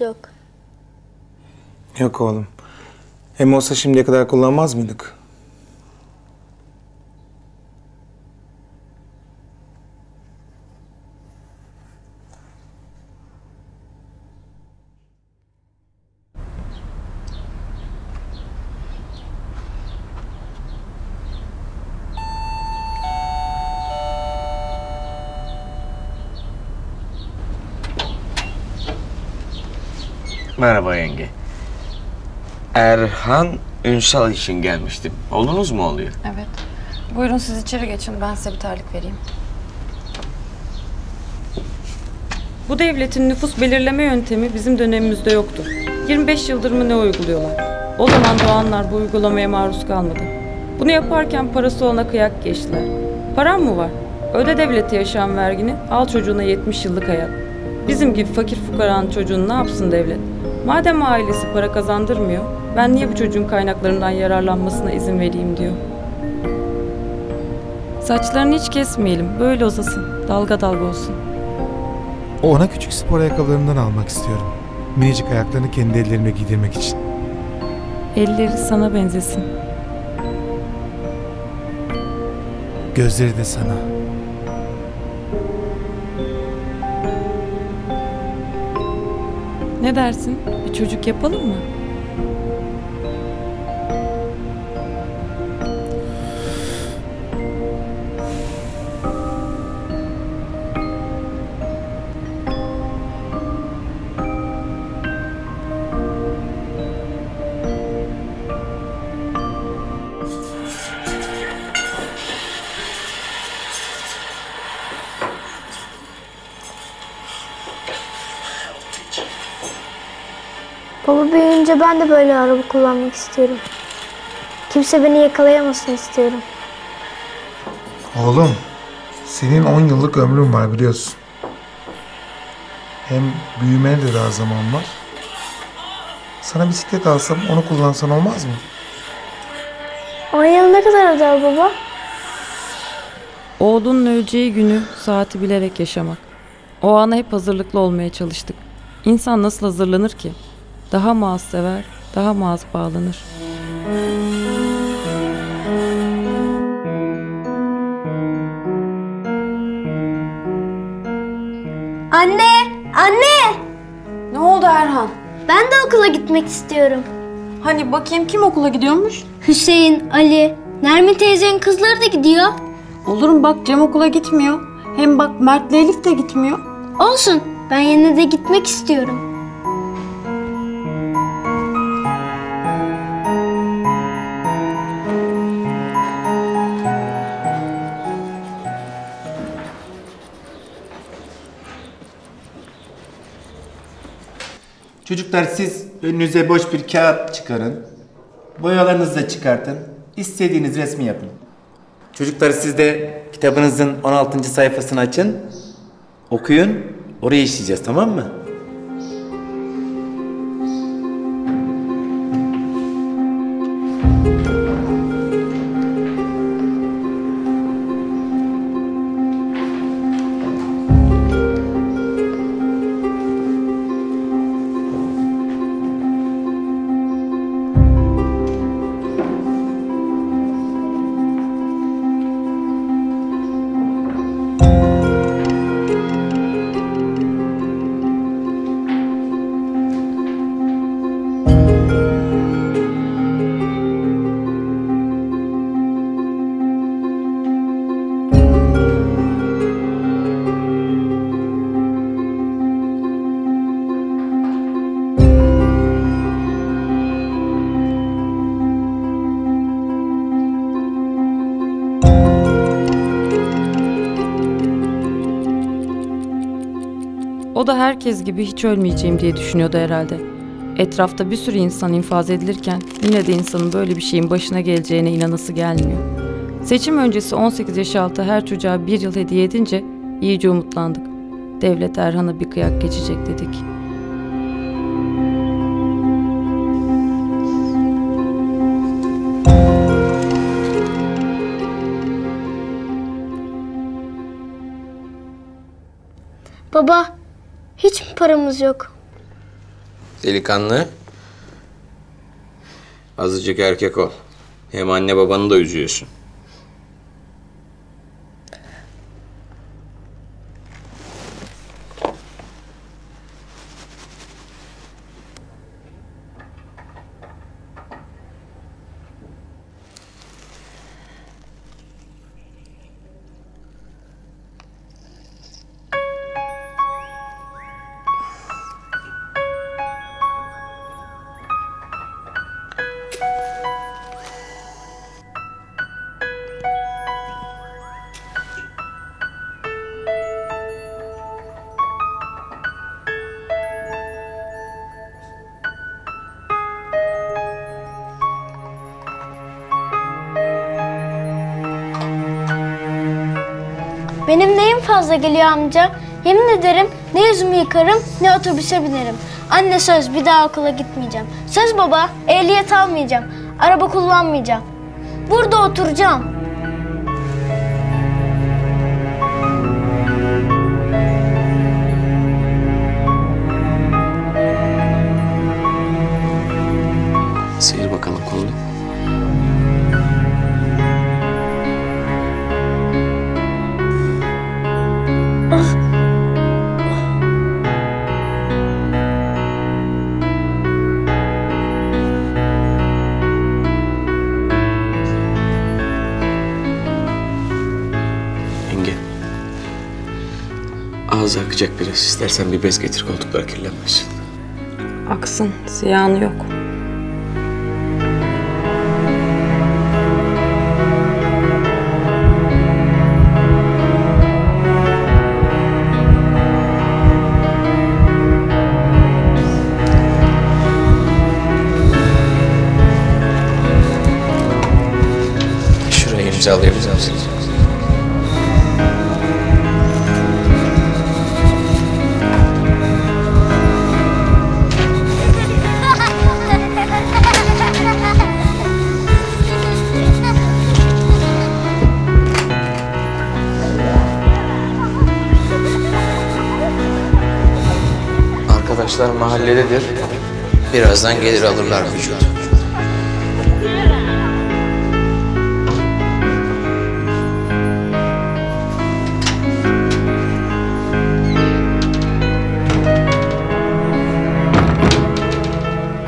Yok. Yok oğlum. Hem olsa şimdiye kadar kullanmaz mıydık? Merhaba yenge. Erhan Ünsal için gelmiştim. Oğlunuz mu oluyor? Evet. Buyurun siz içeri geçin. Ben size bir terlik vereyim. Bu devletin nüfus belirleme yöntemi bizim dönemimizde yoktu. 25 yıldır mı ne uyguluyorlar? O zaman doğanlar bu uygulamaya maruz kalmadı. Bunu yaparken parası olana kıyak geçtiler. Param mı var? Öde devlete yaşayan vergini, al çocuğuna 70 yıllık hayat. Bizim gibi fakir fukaranın çocuğunu ne yapsın devlet? Madem ailesi para kazandırmıyor, ben niye bu çocuğun kaynaklarından yararlanmasına izin vereyim diyor. Saçlarını hiç kesmeyelim, böyle uzasın, dalga dalga olsun. O ona küçük spor ayakkabılarından almak istiyorum. Minicik ayaklarını kendi ellerime giydirmek için. Elleri sana benzesin. Gözleri de sana. Ne dersin? Bir çocuk yapalım mı? Baba büyüyünce ben de böyle araba kullanmak istiyorum. Kimse beni yakalayamasın istiyorum. Oğlum, senin 10 yıllık ömrün var biliyorsun. Hem büyümene de daha zaman var. Sana bisiklet alsam onu kullansan olmaz mı? 10 yıl ne kadar eder baba? Oğlunun öleceği günü, saati bilerek yaşamak. O ana hep hazırlıklı olmaya çalıştık. İnsan nasıl hazırlanır ki? Daha mı az sever, daha mı az bağlanır? Anne! Anne! Ne oldu Erhan? Ben de okula gitmek istiyorum. Hani bakayım kim okula gidiyormuş? Hüseyin, Ali, Nermin teyzenin kızları da gidiyor. Olurum bak Cem okula gitmiyor. Hem bak Mert'le Elif de gitmiyor. Olsun. Ben yine de gitmek istiyorum. Çocuklar siz önünüze boş bir kağıt çıkarın. Boyalarınızı da çıkartın. İstediğiniz resmi yapın. Çocuklar siz de kitabınızın 16. sayfasını açın. Okuyun. Orayı işleyeceğiz tamam mı? Da herkes gibi hiç ölmeyeceğim diye düşünüyordu herhalde. Etrafta bir sürü insan infaz edilirken yine de insanın böyle bir şeyin başına geleceğine inanası gelmiyor. Seçim öncesi 18 yaş altı her çocuğa bir yıl hediye edince iyice umutlandık. Devlet Erhan'a bir kıyak geçecek dedik. Baba, hiç mi paramız yok? Delikanlı. Azıcık erkek ol. Hem anne babanı da üzüyorsun. Benim neyim fazla geliyor amca? Yemin ederim ne yüzümü yıkarım ne otobüse binerim. Anne söz bir daha okula gitmeyeceğim. Söz baba ehliyet almayacağım. Araba kullanmayacağım. Burada oturacağım. Akacak biraz. İstersen bir bez getir koltuklar kirlenmesin. Aksın, ziyanı yok. Şuraya imzalayabilir misiniz? Arkadaşlar mahallededir. Birazdan gelir alırlar vücudu.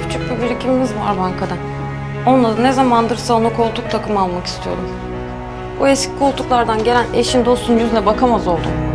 Küçük bir birikimimiz var bankada. Onunla da ne zamandır salona koltuk takımı almak istiyorum. Bu eski koltuklardan gelen eşin dostun yüzüne bakamaz oldum.